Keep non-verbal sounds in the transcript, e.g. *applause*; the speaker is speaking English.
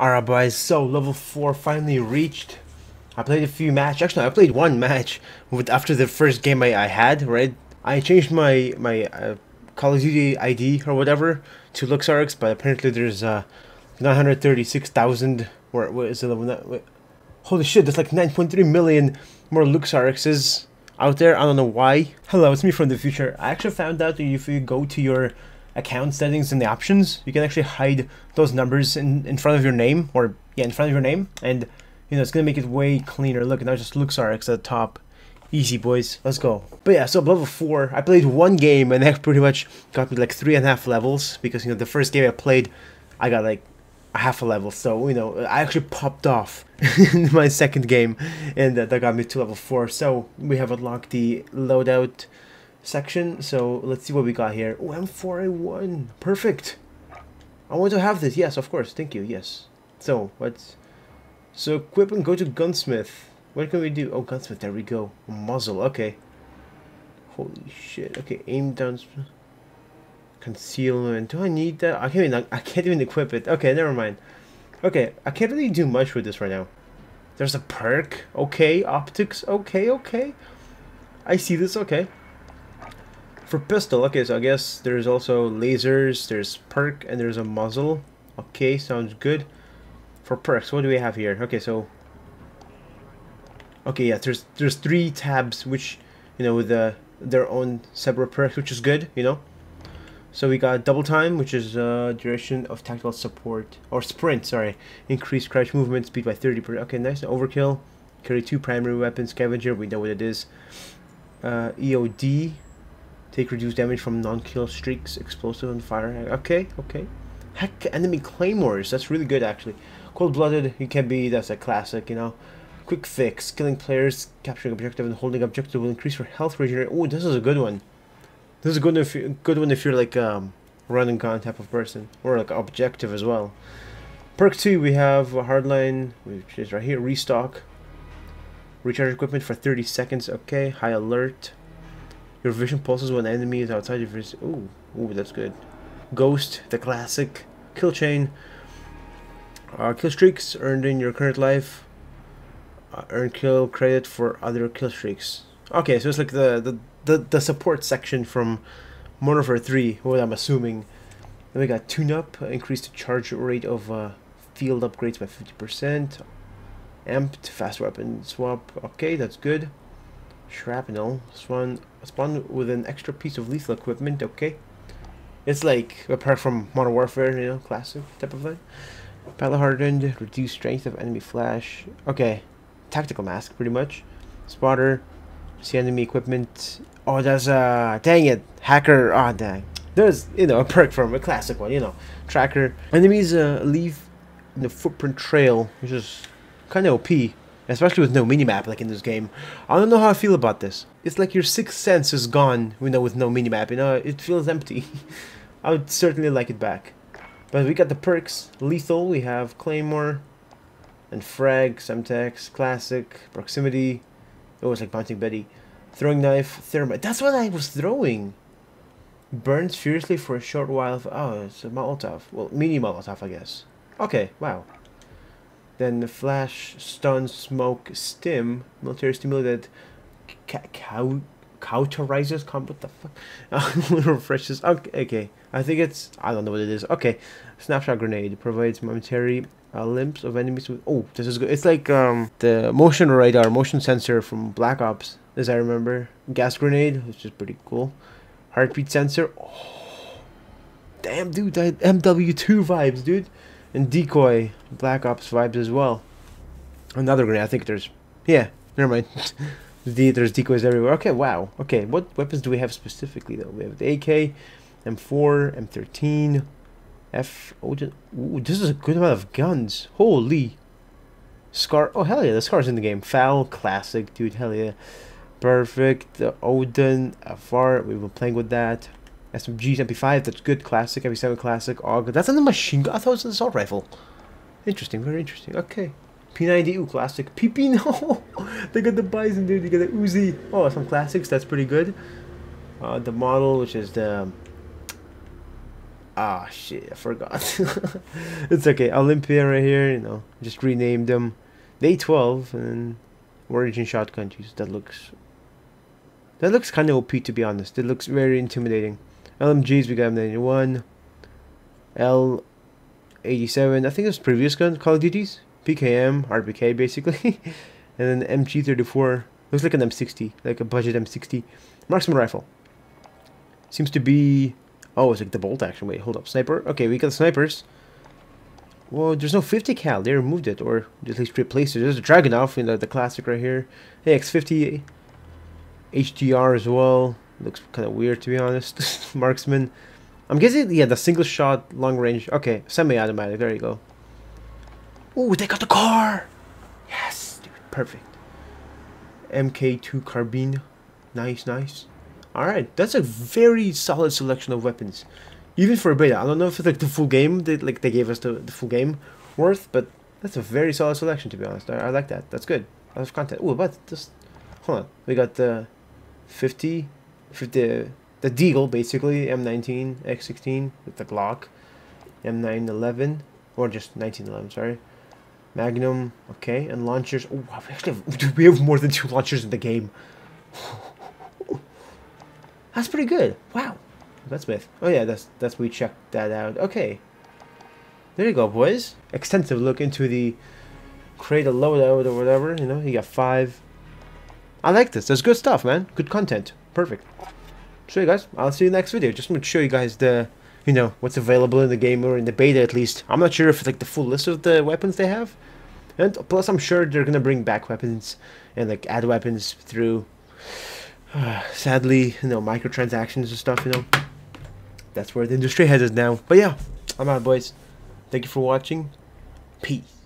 Alright boys, so level 4 finally reached. I played a few matches. Actually, I played one match with after the first game I, I had, right? I changed my my uh, Call of Duty ID or whatever to LuxArx, but apparently there's uh, 936,000 or what is it? Wait, holy shit, there's like 9.3 million more LuxArxes out there. I don't know why. Hello, it's me from the future. I actually found out that if you go to your account settings in the options, you can actually hide those numbers in, in front of your name, or yeah, in front of your name, and you know, it's gonna make it way cleaner. Look, now just LuxArx at the top. Easy, boys. Let's go. But yeah, so level 4, I played one game, and *laughs* that pretty much got me like three and a half levels, because, you know, the first game I played, I got like a half a level, so, you know, I actually popped off *laughs* in my second game, and that got me to level 4. So, we have unlocked the loadout section. So let's see what we got here. Oh, M4A1. Perfect. I want to have this. Yes, of course. Thank you. Yes. So, what's... So equip and go to gunsmith. What can we do? Oh, gunsmith. There we go. Muzzle. Okay. Holy shit. Okay, aim down. Concealment. Do I need that? I can't even. I can't even equip it. Okay, never mind. Okay, I can't really do much with this right now. There's a perk. Okay, optics. Okay, okay. I see this. Okay. For pistol, okay, so I guess there's also lasers, there's perk, and there's a muzzle. Okay, sounds good. For perks, what do we have here? Okay, so... Okay, yeah, there's there's three tabs, which, you know, with uh, their own separate perks, which is good, you know. So we got double time, which is uh, duration of tactical support, or sprint, sorry. Increased crouch movement speed by 30%. Okay, nice. Overkill. Carry two primary weapons. Scavenger, we know what it is. Uh, EOD, Take reduced damage from non-kill streaks, explosive and fire. Okay, okay. Heck, enemy claymores. That's really good, actually. Cold-blooded, you can be, that's a classic, you know. Quick fix. Killing players, capturing objective, and holding objective will increase your health regeneration. Oh, this is a good one. This is a good if, you, good one if you're like um, run and gun type of person. Or like objective as well. Perk 2, we have a Hardline, which is right here. Restock. Recharge equipment for 30 seconds. Okay. High alert. Your vision pulses when enemy is outside your vision. Ooh, ooh, that's good. Ghost, the classic. Kill chain. Uh, kill streaks earned in your current life. Uh, earn kill credit for other kill streaks. Okay, so it's like the the, the, the support section from Modern Warfare 3, what I'm assuming. Then we got tune up, increase the charge rate of uh, field upgrades by 50%. Amped, fast weapon swap. Okay, that's good. Shrapnel. Spawn, spawn with an extra piece of lethal equipment. Okay. It's like, apart from Modern Warfare, you know, classic type of thing. Battle hardened, reduced strength of enemy flash. Okay. Tactical mask, pretty much. Spotter. See enemy equipment. Oh, that's, uh, dang it. Hacker. Oh, dang. There's, you know, *laughs* a perk from a classic one, you know. Tracker. Enemies uh, leave the footprint trail, which is kind of OP especially with no minimap like in this game. I don't know how I feel about this. It's like your sixth sense is gone, you know, with no minimap. You know, it feels empty. *laughs* I would certainly like it back. But we got the perks. Lethal, we have Claymore, and Frag, Semtex, Classic, Proximity. Oh, it's like Bouncing Betty. Throwing Knife, Thermite. That's what I was throwing. Burns fiercely for a short while. Oh, it's a Molotov. Well, mini Molotov, I guess. Okay, wow. Then the flash, stun, smoke, stim, military stimulated, cow, cauterizes, what the fuck? *laughs* refreshes. Okay, okay, I think it's, I don't know what it is. Okay, snapshot grenade provides momentary uh, limps of enemies with, oh, this is good. It's like um the motion radar, motion sensor from Black Ops, as I remember. Gas grenade, which is pretty cool. Heartbeat sensor. Oh, damn, dude, that MW2 vibes, dude and decoy Black Ops vibes as well. Another grenade. I think there's yeah. Never mind. *laughs* there's decoys everywhere. Okay, wow. Okay, what weapons do we have specifically though? We have the AK, M4, M13, F. Oh, ooh, this is a good amount of guns. Holy. Scar. Oh hell yeah, the Scar's in the game. FAL classic, dude. Hell yeah. Perfect. The Oden, FR. We've been playing with that. SMG, MP5, that's good. Classic, MP7 Classic, AUG. That's on the machine gun. I thought it was an assault rifle. Interesting, very interesting. Okay. P90, ooh, classic. PP, no! *laughs* they got the Bizon, dude. They got the Uzi. Oh, some classics. That's pretty good. Uh, the model, which is the Ah, shit, I forgot. *laughs* it's okay. Olympia right here, you know, just renamed them. Day 12 and Origin Shotgun. Jeez, that looks... That looks kind of OP, to be honest. It looks very intimidating. LMGs, we got M91. L87, I think it's previous gun, Call of Duties. PKM, RPK, basically. *laughs* and then MG34. Looks like an M60, like a budget M60. Marksman rifle. Seems to be Oh, it's like the bolt action. Wait, hold up. Sniper? Okay, we got snipers. Well, there's no 50 cal. They removed it, or at least replaced it. There's a Dragunov, you know, the classic right here. Hey, X50 HDR as well. Looks kind of weird, to be honest. *laughs* Marksman. I'm guessing, yeah, the single shot, long range. Okay, semi-automatic. There you go. Oh, they got the car! Yes, dude, perfect. MK2 carbine. Nice, nice. Alright, that's a very solid selection of weapons. Even for a beta. I don't know if it's like the full game, they, like they gave us the, the full game worth, but that's a very solid selection to be honest. I, I like that. That's good. I love content. Oh, but just, hold on. We got the 50, 50 the the Deagle basically, M19, X16 with the Glock, M911, or just 1911, sorry. Magnum, okay, and launchers. Oh, we actually have, *laughs* we have more than two launchers in the game. *laughs* That's pretty good. Wow. That's Smith. Oh yeah, that's that's we checked that out. Okay. There you go, boys. Extensive look into the create a loadout or whatever. You know, you got five. I like this. That's good stuff, man. Good content. Perfect. So, you guys, I'll see you next video. Just want to show you guys the, you know, what's available in the game or in the beta at least. I'm not sure if it's like the full list of the weapons they have. And plus, I'm sure they're gonna bring back weapons and like add weapons through Uh, sadly, you know, microtransactions and stuff, you know, that's where the industry headed now. But yeah, I'm out, boys. Thank you for watching. Peace.